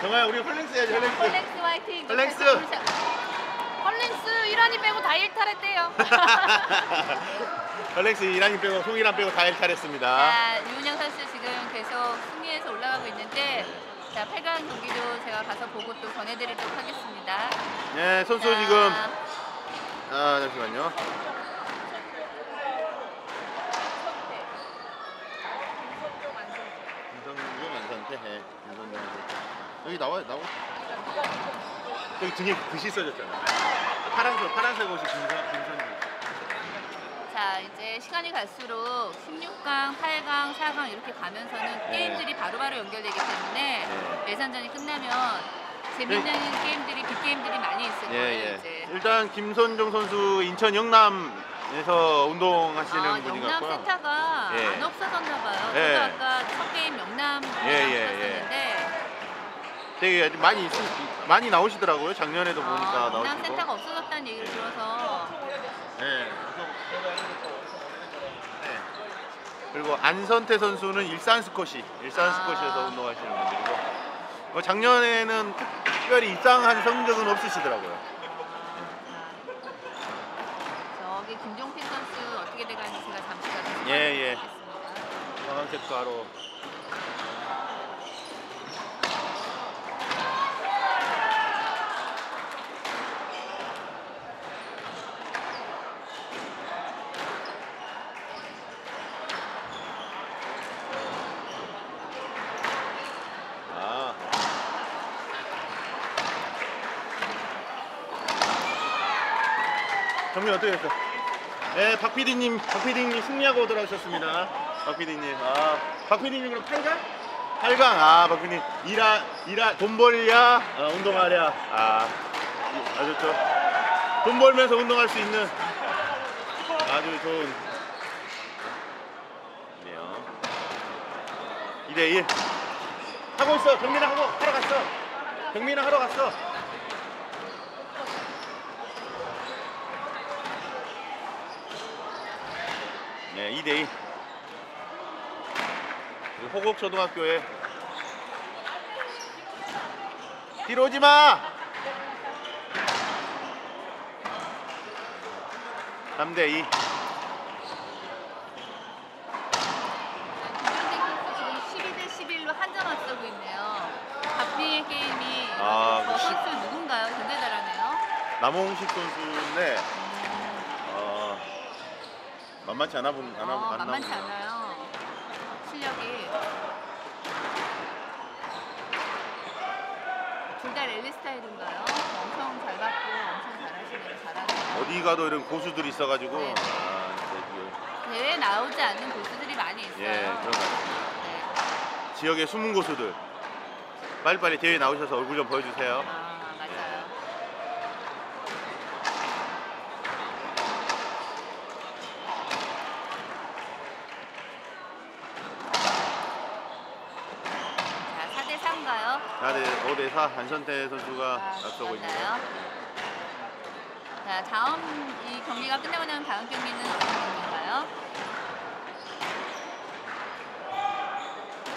정아야 우리 헐랭스 해야지 헐랭스 헐랭스 화이팅. 헐랭스. 헐랭스 이란이 빼고 다 일탈했대요. 헐랭스 이란이 빼고 송이란 빼고 다 일탈했습니다 자, 유은영 선수 지금 계속 승리해서 올라가고 있는데 자, 8강 경기도 제가 가서 보고 또 전해드리도록 하겠습니다. 네 선수 자, 지금 아 잠시만요 예, 김선중 여기 나와 나와 여기 등에 글씨 써졌잖아 파란색 파란색 옷이 김선 김선중 자, 이제 시간이 갈수록 16강, 8강, 4강 이렇게 가면서는 게임들이 바로바로 연결되기 때문에 네. 예선전이 끝나면 재밌는 게임들이 빅게임들이 많이 있을 거예요, 예, 예. 이제. 일단 김선종 선수 인천 영남 에서 운동하시는 아, 분이 영남 같고요. 센터가 예. 안 없어졌나 봐요. 예. 저도 아까 첫 게임 영남 예, 예, 없었는데 되게 많이 있, 많이 나오시더라고요. 작년에도 보니까 아, 영남 나오시고. 센터가 없어졌다는 얘기를 들어서 네. 네. 그리고 안선태 선수는 일산 스쿼시, 일산 아. 스쿼시에서 운동하시는 분들이고 뭐 작년에는 특별히 입상한 성적은 없으시더라고요. 저기 김종필 선수 어떻게 돼가는지 제가 잠시 가서 예, 예. 파란색 가로. 아. 정민 어떻게 됐어? 네, 박 PD님, 박 PD님 승리하고 돌아오셨습니다. 박 PD님, 아, 박 PD님 그럼 8강? 8강, 아, 박 PD님 일하, 일하, 돈 벌랴, 어, 운동하랴, 아, 좋죠. 돈 벌면서 운동할 수 있는 아주 좋은. 네요. 2대1 하고 있어. 경민아 하고 하러 갔어. 경민아 하러 갔어. 네, 2대2 호곡 초등학교에 뒤로 오지 마. 3대2 김종필 선수 지금 12대 11로 한 점 앞서고 있네요. 박빙의 게임이 아, 저그 시- 선수 누군가요? 굉장히 잘하네요. 남홍식 선수인데 어, 만만치 않아 본 안, 어, 하- 안 만만치. 않아요. 실력이 둘 다 랠리 스타일인가요? 엄청 잘 받고 엄청 잘하시네요. 잘하네요. 어디 가도 이런 고수들이 있어가지고 네. 아, 진짜 대회에 나오지 않는 고수들이 많이 있어요. 예 그런 것 같아요. 네. 지역의 숨은 고수들 빨리빨리 대회 나오셔서 얼굴 좀 보여주세요. 아, 맞아요. 자, 4대 4인가요? 자, 네, 5대4 안선태 선수가 앞서고 있네요. 자, 다음 이 경기가 끝나고 나면 다음 경기는 어떤 경기인가요?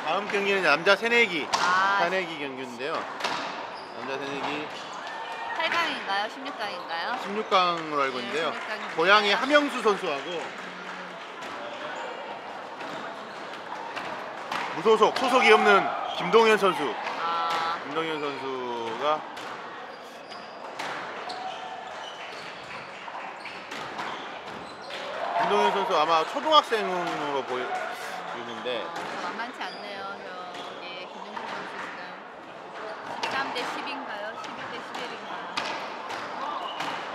다음 경기는 남자 새내기 아, 새내기 경기인데요. 남자 새내기 8강인가요? 16강인가요? 16강으로 알고 네, 있는데요. 16강입니다. 고향의 함영수 선수하고 무소속 소속이 없는 김동현 선수 아, 김동현 선수가 김동현 선수 아마 초등학생으로 보이는데 어, 만만치 않네요. 저기 김종국 선수 지금 13대 10인가요? 11대 11인가요?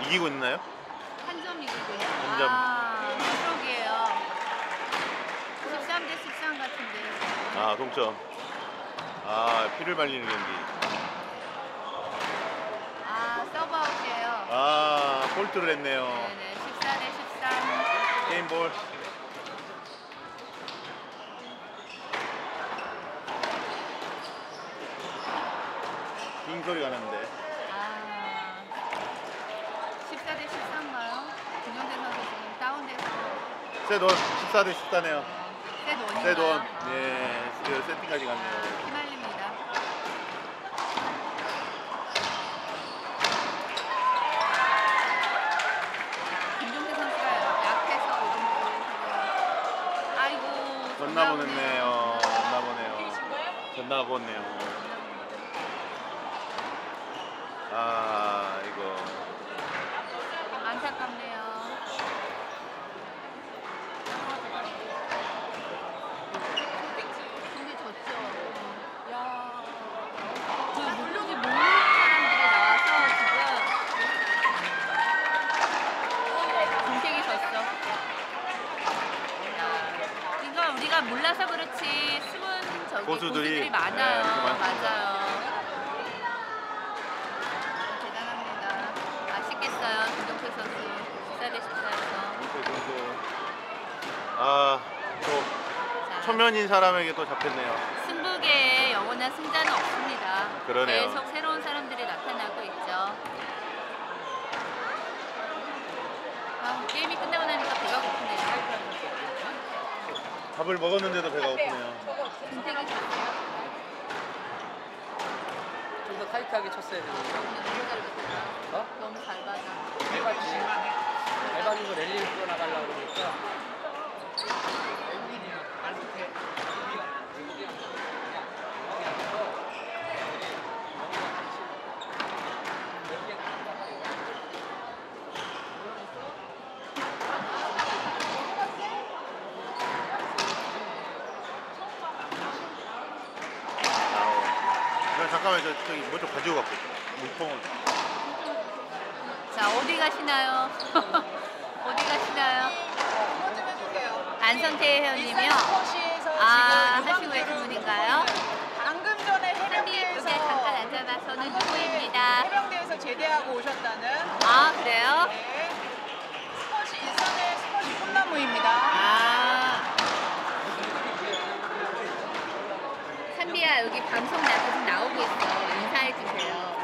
이기고 있나요? 한 점 이기고 있어요. 한 점. 아, 기록이에요. 13대 13 같은데. 아 동점. 아 피를 말리는 경기. 아, 서브아웃이에요. 아 폴트를 했네요. 네네, 14대 13. 게임볼. 빙 소리가 나는데. 아, 14대 14인가요? 김영대 선수 지금 다운돼서 쎄, 너 14대 14네요. 셋 원인가요? 세돈. 예, 드디어 세팅까지 갔네요. 휘말립니다. 김종태 선수가 약해서 이 정도 아이고 전나 보냈네요. 전나 보네요. 전나 보네요. 아, 이거. 안타깝네요. 근데 졌죠. 야, 그 모르지 모르는 사람들이 나와서 지금 공택이 졌어. 야, 이거 우리가 몰라서 그렇지 숨은 저기 고수들이, 고수들이, 많아요. 네, 많습니다. 맞아요. 대단합니다. 아쉽겠어요. 김동표 선수 14대 14에서. 이렇게 선수. 아, 또 초면인 사람에게 또 잡혔네요. 승부계에 영원한 승자는 없습니다. 그러네요. 계속 새로운 사람들이 나타나고 있죠. 아, 게임이 끝나고 나니까 배가 고프네요. 밥을 먹었는데도 배가 고프네요. 김태기 좋네요. 좀 더 타이트하게 쳤어야 되는데. 너무 잘. 어? 너무 잘 받아. 밟아주고 랠리를 끌어나가려고 그러니까. 잠깐만, 저, 저기 뭐좀 가지고 갈게. 물통을. 자, 어디 가시나요? 어디 가시나요? 안성태 회원님이요. 아, 하시고 계신 분인가요? 방금 전에 해병대에서 잠깐 앉아봐서는 누구입니다. 해병대에서 제대하고 오셨다는 아, 그래요? 네. 스쿼시 일산의 스쿼시 콩나무입니다. 아. 산비야 여기 방송 나서 지금 나오고 있어. 인사해 주세요.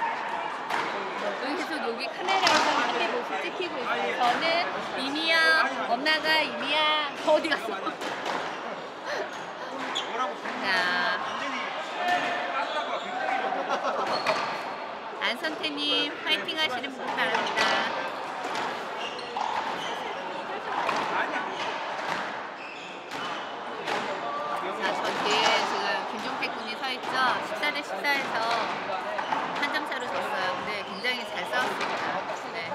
여기 계속 여기 카메라에서 앞에 모습 찍히고 있어요. 저는 이미야, 엄마가 이미야. 저 어디 갔어? 자. 안선태님 파이팅 하시는 분 바랍니다. 자, 저 뒤에 지금 김종택 군이 서 있죠. 14대 14에서 한 점 차로 졌어요. 근데 굉장히 잘 싸웠습니다. 네.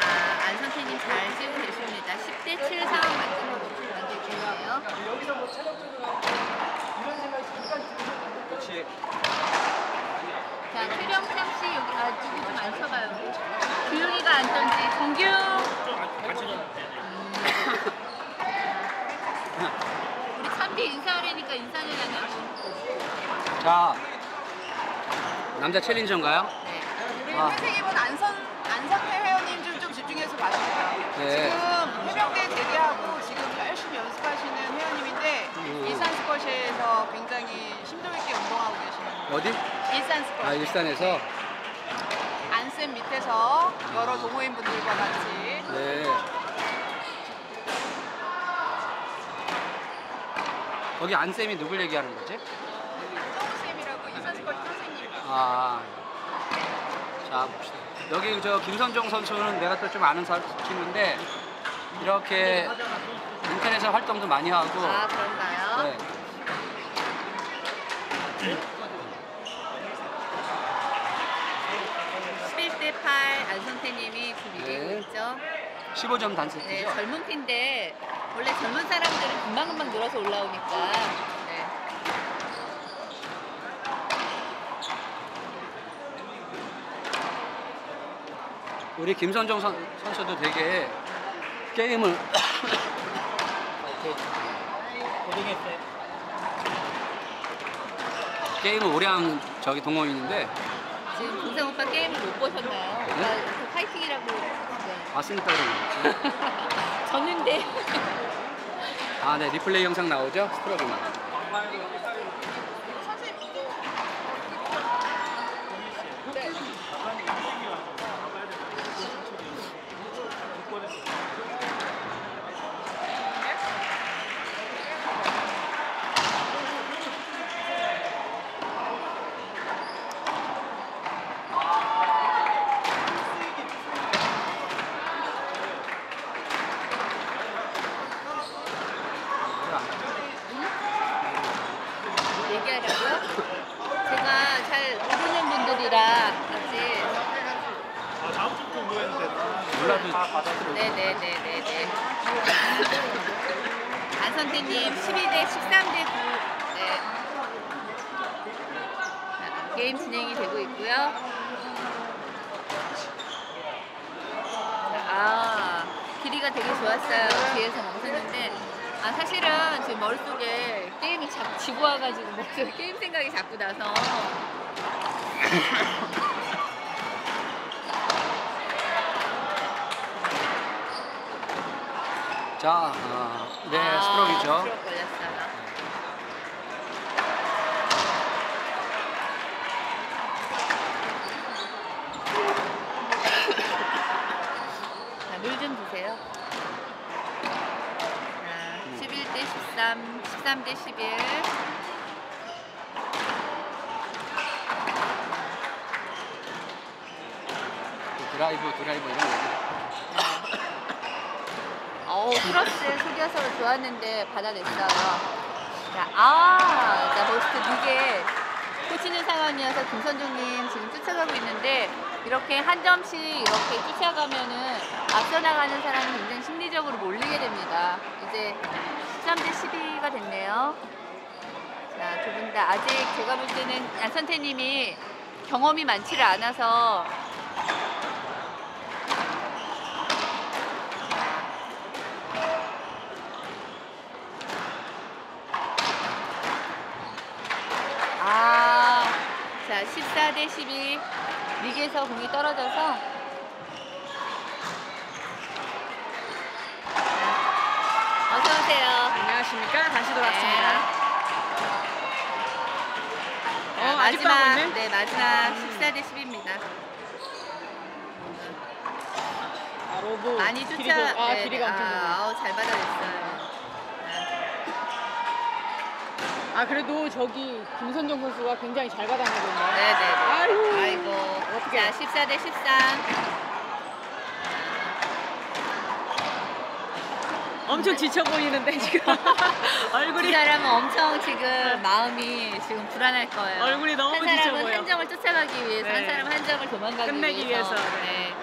아, 안선태님 잘 찍고 계십니다. 10대 7 상황 만든 거 만들게요. 그렇지. 자, 최병창 씨 여기 아 누구 좀 앉혀봐요. 규영이가 앉던지 정규. 우리 참비 인사하려니까 인사를 하냐고. 자, 남자 챌린저인가요? 네. 우리 아. 회생이분 안선 안선태 회원님 좀, 좀 집중해서 봐주세요. 네. 지금 해병대 제대하고 지금 열심히 연습하시는 회원님인데 음. 일산 스쿼시에서 굉장히 심도 있게 운동하고 계시는 어디? 일산 스쿼시. 아, 일산에서. 안쌤 밑에서 여러 동호인 분들과 같이 네. 거기 안쌤이 누굴 얘기하는 거지? 정우쌤이라고 일산 스쿼시 선생님. 아. 자, 봅시다. 여기 저 김선종 선수는 내가 또 좀 아는 사- 친구인데 이렇게 인터넷에 활동도 많이 하고 아 그런가요? 네. 11대 8 안선태님이 지금 이기고 네. 있죠. 15점 네, 단세트죠? 젊은 팀인데 원래 젊은 사람들은 금방금방 늘어서 올라오니까. 네. 우리 김선종 선, 선수도 되게 게임을 게임을 오래 한 저기 동호인인데 지금 동생 오빠 게임을 못 보셨나요? 오빠 그 파이팅이라고. 네. 왔으니까 그런 거지. 졌는데. 아, 네 리플레이 영상 나오죠? 스트러블. 받아들여. 네네네네네. 안선태님 12대 13대 9. 네. 자, 게임 진행이 되고 있고요. 자, 아, 길이가 되게 좋았어요. 뒤에서 멈췄는데. 아, 사실은 지금 머릿속에 게임이 자꾸 지고 와가지고 머릿속에 게임 생각이 자꾸 나서. 자, 어, 네, 아, 스트로크죠. 스트로크 걸렸어요. 자, 물좀 드세요. 자, 11대 13, 13대 11. 드라이브, 드라이브 이런 거. 어우, 크로스 속여서 좋았는데 받아냈어요. 자, 아, 자, 버스트 두개 꽂히는 상황이어서 김선종님 지금 쫓아가고 있는데 이렇게 한 점씩 이렇게 쫓아가면은 앞서 나가는 사람이 굉장히 심리적으로 몰리게 됩니다. 이제 13대 12가 됐네요. 자, 두 분 다 아직 제가 볼 때는 안선태님이 경험이 많지를 않아서 자, 14대 12. 리그에서 공이 떨어져서. 자, 어서 오세요. 안녕하십니까? 다시 네. 돌아왔습니다. 자, 어, 아직도 마지막, 있네? 네, 마지막 14대 10입니다. 아, 로브. 많이 쫓아, 길이 아, 네, 길이가 네, 엄청 아. 아우, 잘 받아냈어요. 아, 그래도 저기 김선정 선수가 굉장히 잘 받아내고 있네요. 네네네. 아이고. 아이고. 어떡해. 자, 14 대 13. 엄청 지쳐 보이는데 지금 이 얼굴이 사람은 엄청 지금 마음이 지금 불안할 거예요. 얼굴이 너무 한 지쳐 사람은 보여. 한 점을 쫓아가기 위해서, 한 네. 사람은 한 점을 도망가기 끝내기 위해서. 위해서, 네.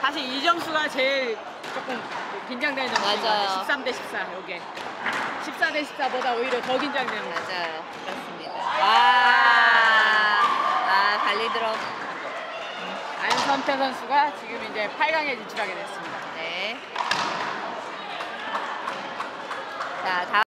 사실 이 점수가 제일 조금 긴장되는 점수인 것 맞아요. 같아요. 13 대 14 요게 14 대 14보다 오히려 더 긴장되는 거 맞아요. 그렇습니다. 아, 아, 갈리드롭. 안선태 선수가 지금 이제 8강에 진출하게 됐습니다. 네. 자, 다음.